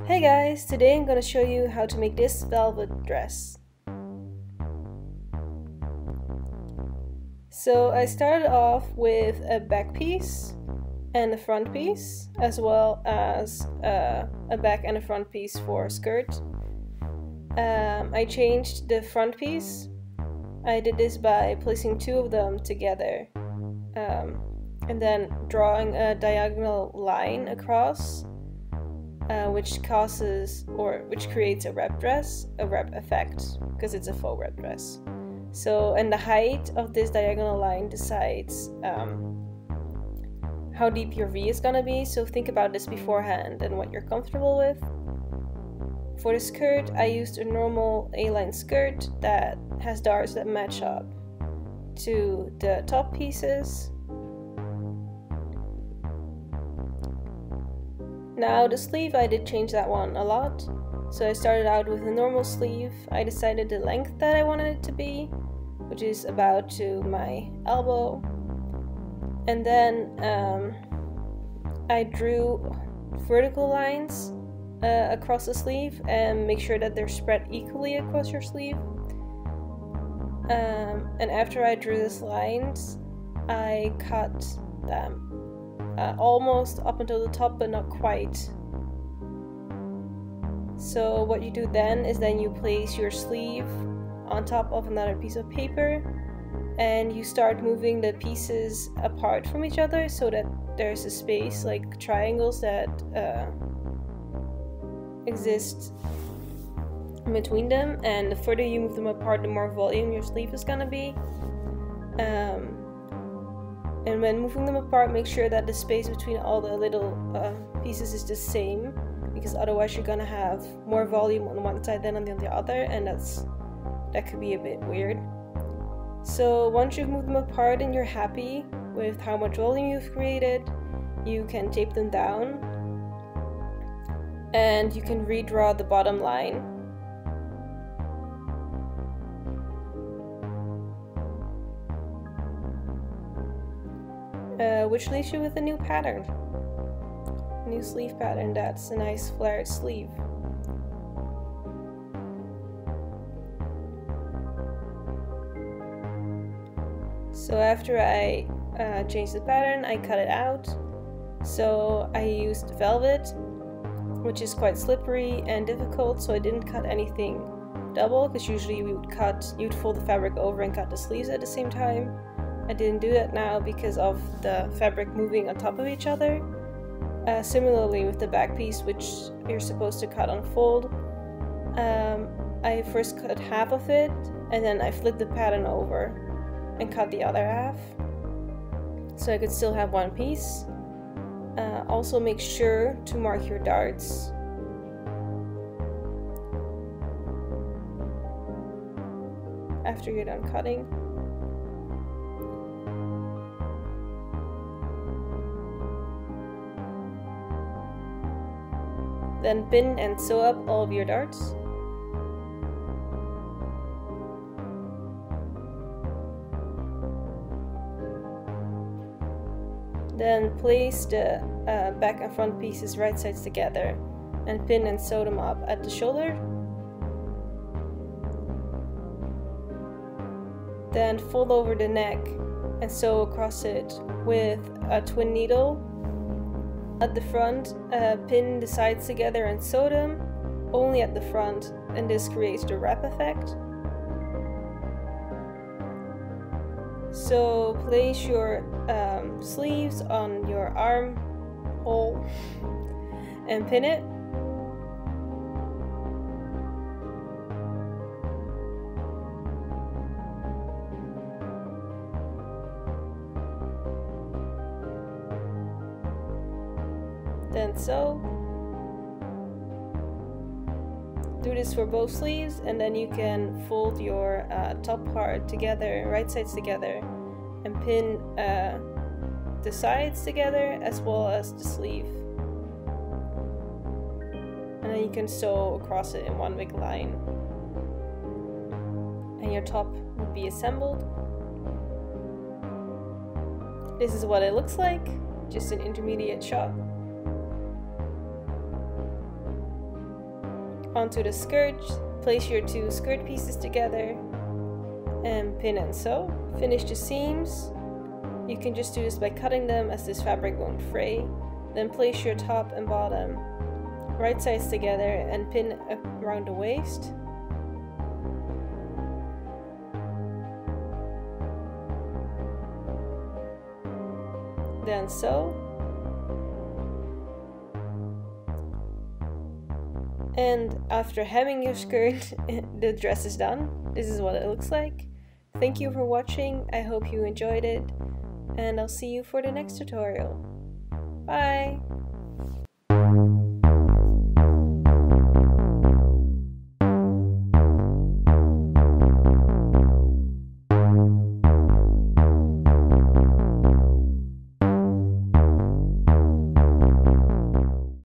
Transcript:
Hey guys, today I'm gonna show you how to make this velvet dress. So I started off with a back piece and a front piece, as well as uh, a back and a front piece for skirt. Um, I changed the front piece. I did this by placing two of them together um, and then drawing a diagonal line across uh, which causes or which creates a wrap dress, a wrap effect, because it's a faux wrap dress. So, and the height of this diagonal line decides um, how deep your V is gonna be. So think about this beforehand and what you're comfortable with. For the skirt, I used a normal A-line skirt that has darts that match up to the top pieces Now the sleeve, I did change that one a lot. So I started out with a normal sleeve. I decided the length that I wanted it to be, which is about to my elbow. And then um, I drew vertical lines uh, across the sleeve and make sure that they're spread equally across your sleeve. Um, and after I drew these lines, I cut them uh, almost up until the top, but not quite. So what you do then is then you place your sleeve on top of another piece of paper and you start moving the pieces apart from each other so that there's a space like triangles that uh, exist between them. And the further you move them apart the more volume your sleeve is gonna be and when moving them apart, make sure that the space between all the little uh, pieces is the same, because otherwise you're gonna have more volume on one side than on the, other, and that's that could be a bit weird. So once you've moved them apart and you're happy with how much volume you've created, you can tape them down, and you can redraw the bottom line uh, which leaves you with a new pattern. New sleeve pattern that's a nice flared sleeve. So after I uh, changed the pattern, I cut it out. So I used velvet, which is quite slippery and difficult, so I didn't cut anything double, because usually we would cut, you'd fold the fabric over and cut the sleeves at the same time. I didn't do that now because of the fabric moving on top of each other. Uh, similarly with the back piece, which you're supposed to cut on fold, um, I first cut half of it and then I flipped the pattern over and cut the other half so I could still have one piece. Uh, also make sure to mark your darts. After you're done cutting. Then pin and sew up all of your darts. Then place the uh, back and front pieces right sides together and pin and sew them up at the shoulder. Then fold over the neck and sew across it with a twin needle at the front, uh, pin the sides together and sew them, only at the front, and this creates the wrap effect. So place your um, sleeves on your arm hole and pin it then sew. Do this for both sleeves and then you can fold your uh, top part together, right sides together and pin uh, the sides together as well as the sleeve. And then you can sew across it in one big line. And your top would be assembled. This is what it looks like, just an intermediate shot. Onto the skirt, place your two skirt pieces together and pin and sew. Finish the seams. You can just do this by cutting them as this fabric won't fray. Then place your top and bottom right sides together and pin around the waist. Then sew. And after hemming your skirt, the dress is done. This is what it looks like. Thank you for watching, I hope you enjoyed it, and I'll see you for the next tutorial. Bye!